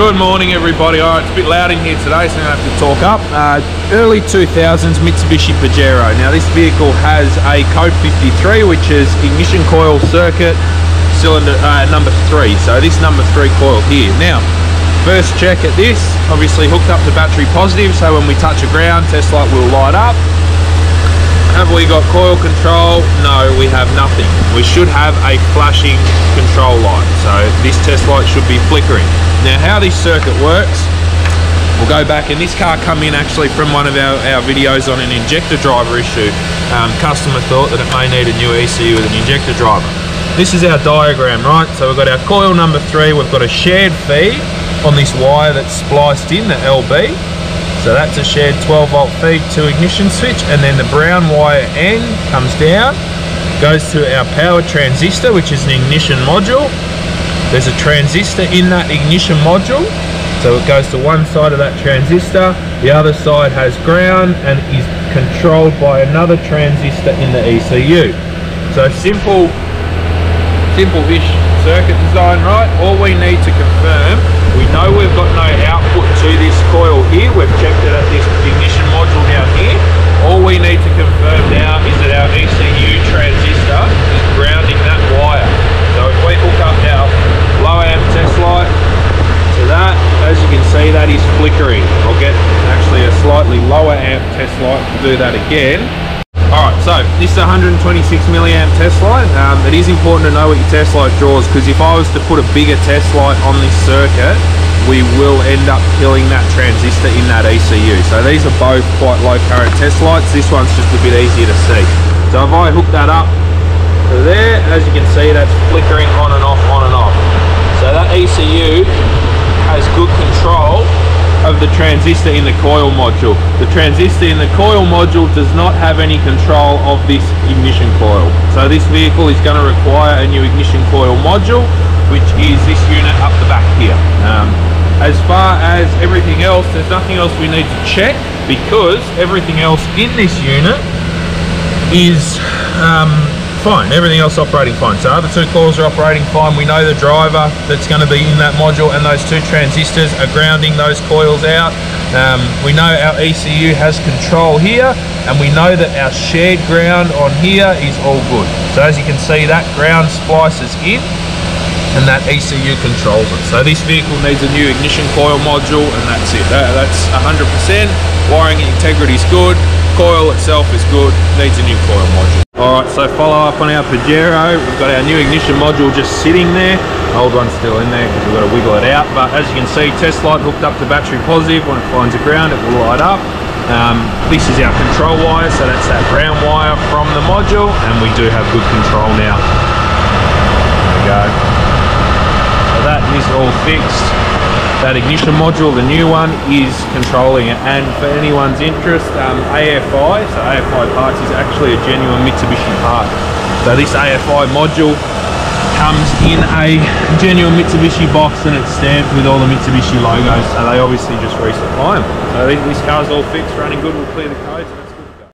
Good morning, everybody. All right, it's a bit loud in here today, so I'm to have to talk up. Uh, early 2000s Mitsubishi Pajero. Now, this vehicle has a Code 53, which is ignition coil circuit cylinder uh, number three. So this number three coil here. Now, first check at this, obviously hooked up to battery positive, so when we touch a ground, test light will light up. Have we got coil control? No, we have nothing. We should have a flashing control light. This test light should be flickering. Now how this circuit works, we'll go back and this car come in actually from one of our, our videos on an injector driver issue. Um, customer thought that it may need a new ECU with an injector driver. This is our diagram, right? So we've got our coil number three, we've got a shared feed on this wire that's spliced in, the LB. So that's a shared 12 volt feed to ignition switch and then the brown wire end comes down, goes to our power transistor, which is an ignition module, there's a transistor in that ignition module. So it goes to one side of that transistor, the other side has ground and is controlled by another transistor in the ECU. So simple, simple-ish circuit design, right? All we need to confirm, we know we've got no output to this coil here. We've checked it at this ignition module down here. All we need to confirm now is that our ECU transistor is grounding that wire. So if we hook up our low amp test light to that. As you can see, that is flickering. I'll get actually a slightly lower amp test light to do that again. Alright, so this is a 126 milliamp test light. Um, it is important to know what your test light draws because if I was to put a bigger test light on this circuit, we will end up killing that transistor in that ECU. So these are both quite low current test lights. This one's just a bit easier to see. So if I hook that up to there, as you can see, that's flickering on and off, on and off. So that ECU has good control of the transistor in the coil module. The transistor in the coil module does not have any control of this ignition coil. So this vehicle is going to require a new ignition coil module, which is this unit up the back here. Um, as far as everything else, there's nothing else we need to check because everything else in this unit is um, fine. Everything else operating fine. So other two coils are operating fine. We know the driver that's going to be in that module and those two transistors are grounding those coils out. Um, we know our ECU has control here and we know that our shared ground on here is all good. So as you can see that ground splices in and that ECU controls it. So this vehicle needs a new ignition coil module and that's it. That, that's 100%. Wiring integrity is good. Coil itself is good. Needs a new coil module. All right, so follow up on our Pajero. We've got our new ignition module just sitting there. old one's still in there because we've got to wiggle it out. But as you can see, test light hooked up to battery positive. When it finds the ground, it will light up. Um, this is our control wire, so that's that brown wire from the module, and we do have good control now. There we go. So that is all fixed. That ignition module, the new one, is controlling it. And for anyone's interest, um, AFI, so AFI parts is actually a genuine Mitsubishi part. So this AFI module comes in a genuine Mitsubishi box and it's stamped with all the Mitsubishi logos. So they obviously just resupply them. So this car's all fixed, running good, we'll clear the code.